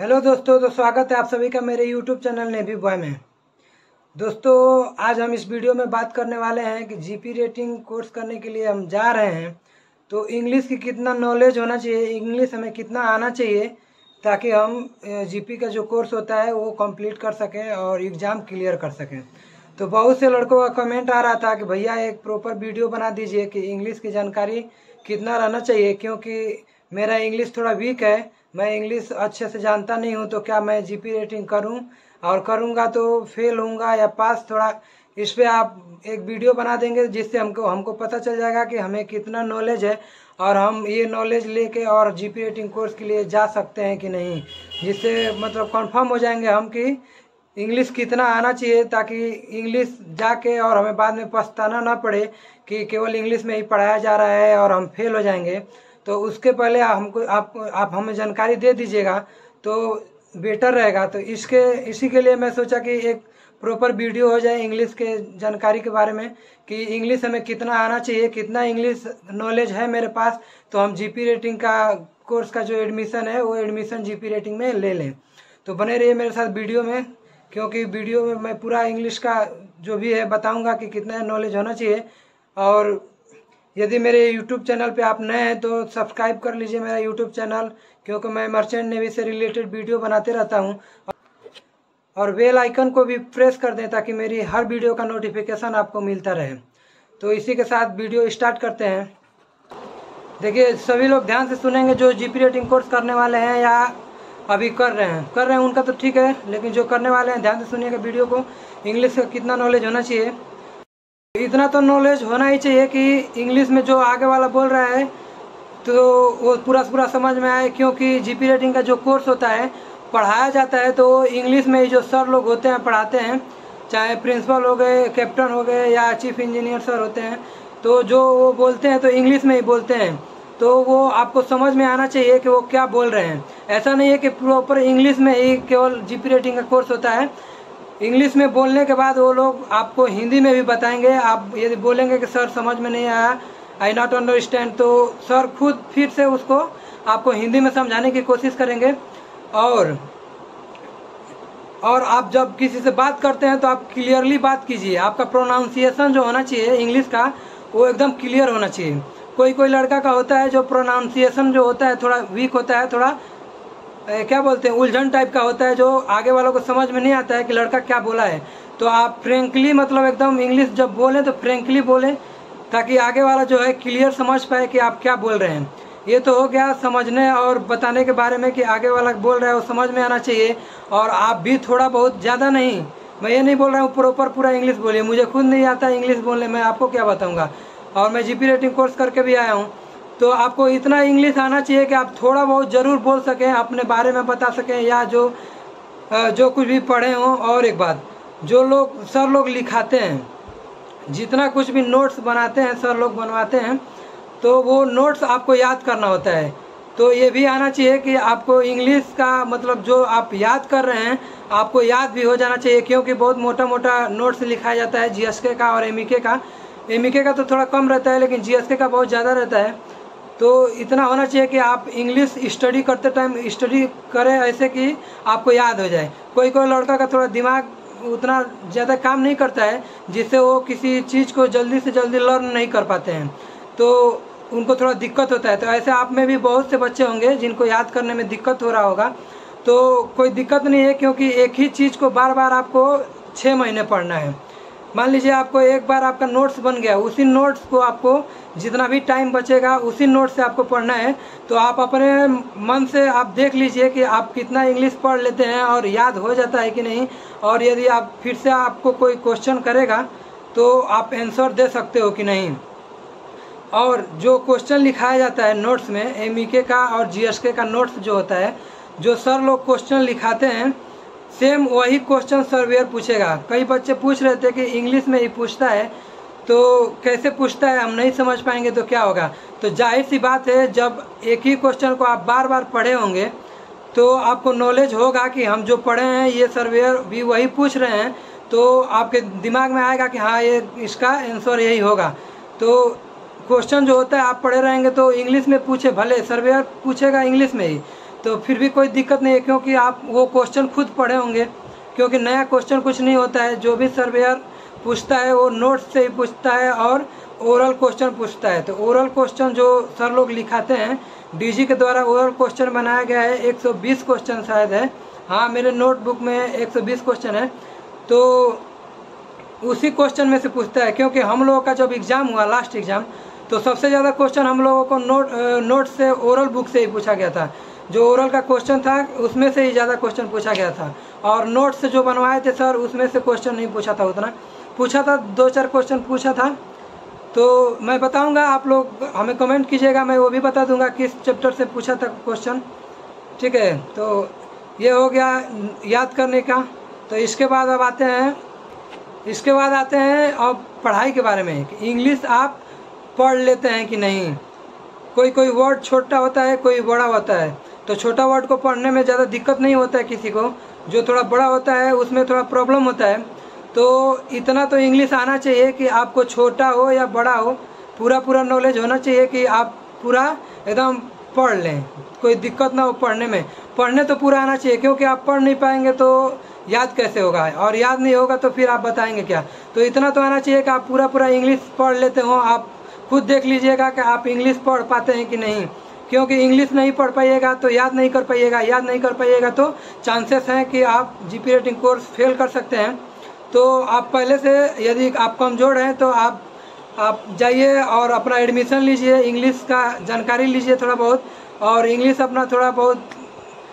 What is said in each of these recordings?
Hello दोस्तों तो स्वागत है आप सभी का मेरे यूट्यूब चैनल नेवी बॉय में। दोस्तों, आज हम इस वीडियो में बात करने वाले हैं कि जीपी रेटिंग कोर्स करने के लिए हम जा रहे हैं। तो इंग्लिश की कितना नॉलेज होना चाहिए इंग्लिश हमें कितना आना चाहिए, ताकि हम जीपी का जो कोर्स होता है, वो कंप्लीट कर सकें और एग्ज़ाम क्लियर कर सकें। तो बहुत से लड़कों का कमेंट आ रहा था कि भैया, एक प्रॉपर वीडियो बना दीजिए कि इंग्लिश की जानकारी कितना रहना चाहिए, क्योंकि मेरा इंग्लिश थोड़ा वीक है। मैं इंग्लिश अच्छे से जानता नहीं हूँ तो क्या मैं जीपी रेटिंग करूँ? और करूँगा तो फेल होऊँगा या पास थोड़ा इस पर आप एक वीडियो बना देंगे जिससे हमको हमको पता चल जाएगा कि हमें कितना नॉलेज है और हम ये नॉलेज लेके और जीपी रेटिंग कोर्स के लिए जा सकते हैं कि नहीं। जिससे मतलब कंफर्म हो जाएँगे हम कि इंग्लिश कितना आना चाहिए ताकि इंग्लिश जाके और हमें बाद में पछताना ना पड़े कि केवल इंग्लिश में ही पढ़ाया जा रहा है और हम फेल हो जाएँगे। तो उसके पहले हमको, आप आप हमें जानकारी दे दीजिएगा तो बेटर रहेगा। तो इसके, इसी के लिए मैं सोचा कि एक प्रॉपर वीडियो हो जाए इंग्लिश के जानकारी के बारे में, कि इंग्लिश हमें कितना आना चाहिए, कितना इंग्लिश नॉलेज है मेरे पास तो हम जीपी रेटिंग का कोर्स का जो एडमिशन है, वो एडमिशन जीपी रेटिंग में ले लें। तो बने रहिए मेरे साथ वीडियो में, क्योंकि वीडियो में मैं पूरा इंग्लिश का जो भी है बताऊँगा कि कितना नॉलेज होना चाहिए, और यदि मेरे यूट्यूब चैनल पे आप नए हैं तो सब्सक्राइब कर लीजिए मेरा यूट्यूब चैनल, क्योंकि मैं मर्चेंट नेवी से रिलेटेड वीडियो बनाते रहता हूँ। और बेल आइकन को भी प्रेस कर दें ताकि मेरी हर वीडियो का नोटिफिकेशन आपको मिलता रहे। तो इसी के साथ वीडियो स्टार्ट करते हैं। देखिए, सभी लोग ध्यान से सुनेंगे जो जीपी रेटिंग कोर्स करने वाले हैं या अभी कर रहे हैं। कर रहे हैं, उनका तो ठीक है, लेकिन जो करने वाले हैं, ध्यान से सुनिएगा वीडियो को। इंग्लिश का कितना नॉलेज होना चाहिए। इतना तो नॉलेज होना ही चाहिए कि इंग्लिश में जो आगे वाला बोल रहा है तो वो पूरा पूरा समझ में आए, क्योंकि जीपी रेटिंग का जो कोर्स होता है, पढ़ाया जाता है तो इंग्लिश में ही जो सर लोग होते हैं, पढ़ाते हैं, चाहे प्रिंसिपल हो गए कैप्टन हो गए, या चीफ इंजीनियर सर होते हैं तो जो वो बोलते हैं तो इंग्लिश में ही बोलते हैं। तो वो आपको समझ में आना चाहिए कि वो क्या बोल रहे हैं। ऐसा नहीं है कि प्रॉपर इंग्लिश में ही केवल जीपी रेटिंग का कोर्स होता है इंग्लिश में बोलने के बाद वो लोग आपको हिंदी में भी बताएँगे। आप यदि बोलेंगे कि, सर, समझ में नहीं आया। आई नॉट अंडरस्टैंड तो सर खुद फिर से उसको आपको हिंदी में समझाने की कोशिश करेंगे। और और आप जब किसी से बात करते हैं तो आप क्लियरली बात कीजिए। आपका प्रोनाउंसिएशन जो होना चाहिए इंग्लिश का, वो एकदम क्लियर होना चाहिए। कोई कोई लड़का का होता है जो प्रोनाउंसिएशन जो होता है, थोड़ा वीक होता है, थोड़ा क्या बोलते हैं, उलझन टाइप का होता है जो आगे वालों को समझ में नहीं आता है कि लड़का क्या बोला है। तो आप फ्रेंकली मतलब एकदम इंग्लिश जब बोलें तो फ्रेंकली बोलें, ताकि आगे वाला जो है क्लियर समझ पाए कि आप क्या बोल रहे हैं। ये तो हो गया समझने और बताने के बारे में कि आगे वाला बोल रहा है, वो समझ में आना चाहिए। और आप भी थोड़ा बहुत ज़्यादा नहीं, मैं ये नहीं बोल रहा हूँ प्रॉपर पूरा इंग्लिश बोलिए। मुझे खुद नहीं आता इंग्लिश बोलने, मैं आपको क्या बताऊँगा। और मैं जीपी रेटिंग कोर्स करके भी आया हूँ। तो आपको इतना इंग्लिश आना चाहिए कि आप थोड़ा बहुत ज़रूर बोल सकें, अपने बारे में बता सकें या जो जो कुछ भी पढ़े हों। और एक बात, जो लोग, सर लोग लिखाते हैं, जितना कुछ भी नोट्स बनाते हैं, सर लोग बनवाते हैं तो वो नोट्स आपको याद करना होता है। तो ये भी आना चाहिए कि आपको इंग्लिश का मतलब जो आप याद कर रहे हैं, आपको याद भी हो जाना चाहिए, क्योंकि बहुत मोटा मोटा नोट्स लिखा जाता है जीएसके का और एमईके का। एमईके का तो थोड़ा कम रहता है, लेकिन जीएसके का बहुत ज़्यादा रहता है। तो इतना होना चाहिए कि आप इंग्लिश स्टडी करते टाइम स्टडी करें ऐसे कि आपको याद हो जाए। कोई कोई लड़का का थोड़ा दिमाग उतना ज़्यादा काम नहीं करता है, जिससे वो किसी चीज़ को जल्दी से जल्दी लर्न नहीं कर पाते हैं। तो उनको थोड़ा दिक्कत होता है। तो ऐसे आप में भी बहुत से बच्चे होंगे जिनको याद करने में दिक्कत हो रहा होगा। तो कोई दिक्कत नहीं है, क्योंकि एक ही चीज़ को बार बार आपको छः महीने पढ़ना है। मान लीजिए आपको एक बार आपका नोट्स बन गया, उसी नोट्स को आपको जितना भी टाइम बचेगा, उसी नोट से आपको पढ़ना है। तो आप अपने मन से आप देख लीजिए कि आप कितना इंग्लिश पढ़ लेते हैं और याद हो जाता है कि नहीं। और यदि आप फिर से आपको कोई क्वेश्चन करेगा तो आप आंसर दे सकते हो कि नहीं। और जो क्वेश्चन लिखाया जाता है नोट्स में एम का और जी का नोट्स जो होता है, जो सर लोग क्वेश्चन लिखाते हैं सेम वही क्वेश्चन सर्वेयर पूछेगा। कई बच्चे पूछ रहे थे कि इंग्लिश में ही पूछता है तो कैसे पूछता है हम नहीं समझ पाएँगे तो क्या होगा? तो ज़ाहिर सी बात है, जब एक ही क्वेश्चन को आप बार बार पढ़े होंगे तो आपको नॉलेज होगा कि हम जो पढ़े हैं, ये सर्वेयर भी वही पूछ रहे हैं तो आपके दिमाग में आएगा कि हाँ ये इसका आंसर यही होगा। तो क्वेश्चन जो होता है, आप पढ़े रहेंगे तो इंग्लिश में पूछे, भले सर्वेयर पूछेगा इंग्लिश में ही तो फिर भी कोई दिक्कत नहीं है, क्योंकि आप वो क्वेश्चन खुद पढ़े होंगे, क्योंकि नया क्वेश्चन कुछ नहीं होता है, जो भी सर्वेयर पूछता है, वो नोट्स से ही पूछता है और ओरल क्वेश्चन पूछता है। तो ओरल क्वेश्चन जो सर लोग लिखाते हैं डीजी के द्वारा ओरल क्वेश्चन बनाया गया है 120 क्वेश्चन शायद है। हाँ मेरे नोटबुक में 120 क्वेश्चन है। तो उसी क्वेश्चन में से पूछता है, क्योंकि हम लोगों का जब एग्ज़ाम हुआ लास्ट एग्ज़ाम तो सबसे ज़्यादा क्वेश्चन हम लोगों को नोट नोट से ओरल बुक से ही पूछा गया था। जो ओरल का क्वेश्चन था, उसमें से ही ज़्यादा क्वेश्चन पूछा गया था। और नोट्स जो बनवाए थे सर उसमें से क्वेश्चन नहीं पूछा था उतना। पूछा था, दो चार क्वेश्चन पूछा था। तो मैं बताऊँगा, आप लोग हमें कमेंट कीजिएगा, मैं वो भी बता दूँगा किस चैप्टर से पूछा था क्वेश्चन ठीक है? तो ये हो गया याद करने का। तो इसके बाद अब आते हैं, इसके बाद आते हैं अब पढ़ाई के बारे में इंग्लिश आप पढ़ लेते हैं कि नहीं? कोई कोई वर्ड छोटा होता है, कोई बड़ा होता है। तो छोटा वर्ड को पढ़ने में ज़्यादा दिक्कत नहीं होता है किसी को। जो थोड़ा बड़ा होता है, उसमें थोड़ा प्रॉब्लम होता है। तो इतना तो इंग्लिश आना चाहिए कि आपको छोटा हो या बड़ा हो पूरा पूरा नॉलेज होना चाहिए कि आप पूरा एकदम पढ़ लें। कोई दिक्कत ना हो पढ़ने में। पढ़ने तो पूरा आना चाहिए, क्योंकि आप पढ़ नहीं पाएँगे तो याद कैसे होगा? और याद नहीं होगा तो फिर आप बताएँगे क्या? तो इतना तो आना चाहिए कि आप पूरा पूरा इंग्लिश पढ़ लेते हो। आप खुद देख लीजिएगा कि आप इंग्लिश पढ़ पाते हैं कि नहीं। क्योंकि इंग्लिश नहीं पढ़ पाइएगा तो याद नहीं कर पाइएगा, याद नहीं कर पाइएगा तो चांसेस हैं कि आप जीपी रेटिंग कोर्स फेल कर सकते हैं। तो आप पहले से यदि आप कमज़ोर हैं तो आप आप जाइए और अपना एडमिशन लीजिए, इंग्लिश का जानकारी लीजिए थोड़ा बहुत, और इंग्लिश अपना थोड़ा बहुत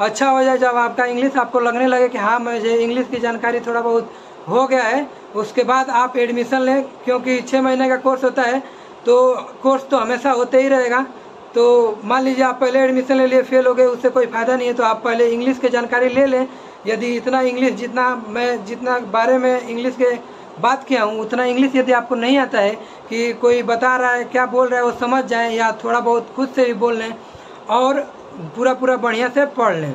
अच्छा हो जाए। जब आपका इंग्लिश आपको लगने लगे कि हाँ मुझे इंग्लिश की जानकारी थोड़ा बहुत हो गया है, उसके बाद आप एडमिशन लें, क्योंकि छः महीने का कोर्स होता है तो कोर्स तो हमेशा होते ही रहेगा। तो मान लीजिए आप पहले एडमिशन ले लिए फेल हो गए, उससे कोई फ़ायदा नहीं है तो आप पहले इंग्लिश की जानकारी ले लें। यदि इतना इंग्लिश जितना मैं, जितना बारे में इंग्लिश के बात किया हूँ, उतना इंग्लिश यदि आपको नहीं आता है कि कोई बता रहा है, क्या बोल रहा है, वो समझ जाएँ या थोड़ा बहुत खुद से भी बोल लें और पूरा पूरा बढ़िया से पढ़ लें।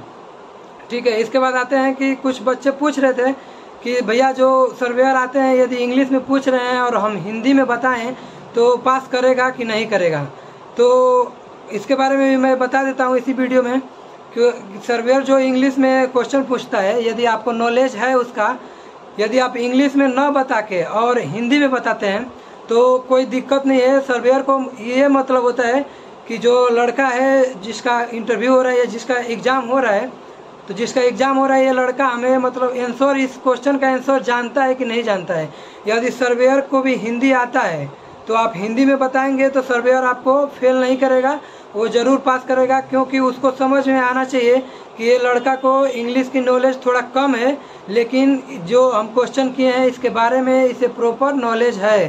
ठीक है, इसके बाद आते हैं कि कुछ बच्चे पूछ रहे थे कि भैया जो सर्वेयर आते हैं, यदि इंग्लिश में पूछ रहे हैं और हम हिंदी में बताएँ तो पास करेगा कि नहीं करेगा? तो इसके बारे में भी मैं बता देता हूँ इसी वीडियो में कि सर्वेयर जो इंग्लिश में क्वेश्चन पूछता है, यदि आपको नॉलेज है उसका, यदि आप इंग्लिश में न बता के और हिंदी में बताते हैं तो कोई दिक्कत नहीं है। सर्वेयर को ये मतलब होता है कि जो लड़का है जिसका इंटरव्यू हो रहा है या जिसका एग्ज़ाम हो रहा है तो जिसका एग्ज़ाम हो रहा है, ये लड़का हमें मतलब आंसर इस क्वेश्चन का आंसर जानता है कि नहीं जानता है। यदि सर्वेयर को भी हिंदी आता है तो आप हिंदी में बताएँगे तो सर्वेयर आपको फेल नहीं करेगा, वो ज़रूर पास करेगा, क्योंकि उसको समझ में आना चाहिए कि ये लड़का को इंग्लिश की नॉलेज थोड़ा कम है, लेकिन जो हम क्वेश्चन किए हैं, इसके बारे में इसे प्रॉपर नॉलेज है।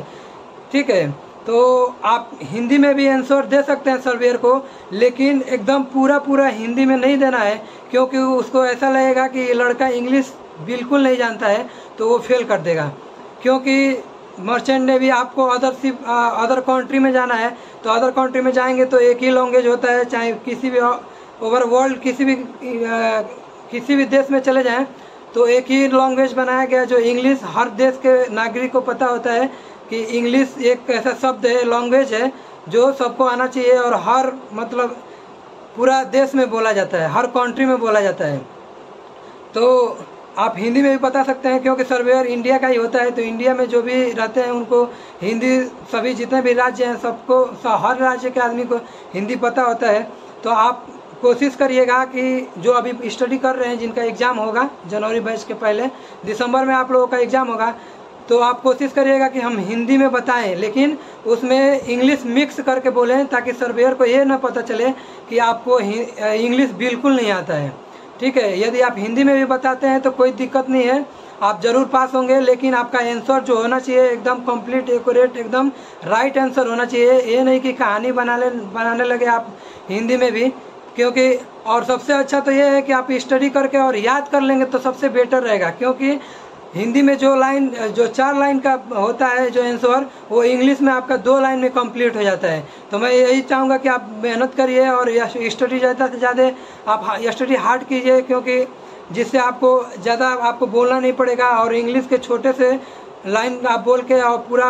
ठीक है? तो आप हिंदी में भी आंसर दे सकते हैं सर्वेयर को, लेकिन एकदम पूरा पूरा हिंदी में नहीं देना है, क्योंकि उसको ऐसा लगेगा कि ये लड़का इंग्लिश बिल्कुल नहीं जानता है तो वो फेल कर देगा। क्योंकि मर्चेंट ने भी आपको अदर सिप अदर कंट्री में जाना है तो अदर कंट्री में जाएँगे तो एक ही लैंग्वेज होता है चाहे किसी भी ओवर वर्ल्ड किसी भी आ, किसी भी देश में चले जाएँ तो एक ही लैंग्वेज बनाया गया जो इंग्लिश हर देश के नागरिक को पता होता है कि इंग्लिश एक ऐसा शब्द है लैंग्वेज है जो सबको आना चाहिए और हर मतलब पूरा देश में बोला जाता है हर कंट्री में बोला जाता है। तो आप हिंदी में भी बता सकते हैं, क्योंकि सर्वेयर इंडिया का ही होता है तो इंडिया में जो भी रहते हैं, उनको हिंदी सभी जितने भी राज्य हैं, सबको हर राज्य के आदमी को हिंदी पता होता है। तो आप कोशिश करिएगा कि जो अभी स्टडी कर रहे हैं, जिनका एग्ज़ाम होगा, जनवरी बैच के पहले, दिसंबर में आप लोगों का एग्ज़ाम होगा तो आप कोशिश करिएगा कि हम हिंदी में बताएँ, लेकिन उसमें इंग्लिश मिक्स करके बोलें, ताकि सर्वेयर को ये ना पता चले कि आपको इंग्लिश बिल्कुल नहीं आता है। ठीक है, यदि आप हिंदी में भी बताते हैं तो कोई दिक्कत नहीं है। आप ज़रूर पास होंगे, लेकिन आपका आंसर जो होना चाहिए एकदम कंप्लीट एक्यूरेट एकदम राइट आंसर होना चाहिए। ये नहीं कि कहानी बनाने बनाने लगे आप हिंदी में भी, क्योंकि और सबसे अच्छा तो ये है कि आप स्टडी करके और याद कर लेंगे तो सबसे बेटर रहेगा, क्योंकि हिंदी में जो लाइन, जो चार लाइन का होता है जो आंसर वो इंग्लिश में आपका दो लाइन में कंप्लीट हो जाता है। तो मैं यही चाहूँगा कि आप मेहनत करिए और स्टडी ज़्यादा से ज़्यादा आप स्टडी हार्ड कीजिए क्योंकि जिससे आपको ज़्यादा आपको बोलना नहीं पड़ेगा और इंग्लिश के छोटे से लाइन आप बोल के और पूरा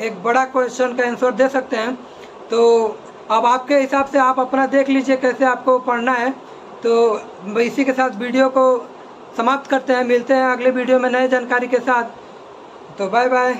एक बड़ा क्वेश्चन का आंसर दे सकते हैं। तो अब आपके हिसाब से आप अपना देख लीजिए कैसे आपको पढ़ना है। तो इसी के साथ वीडियो को समाप्त करते हैं, मिलते हैं अगले वीडियो में नए जानकारी के साथ। तो बाय बाय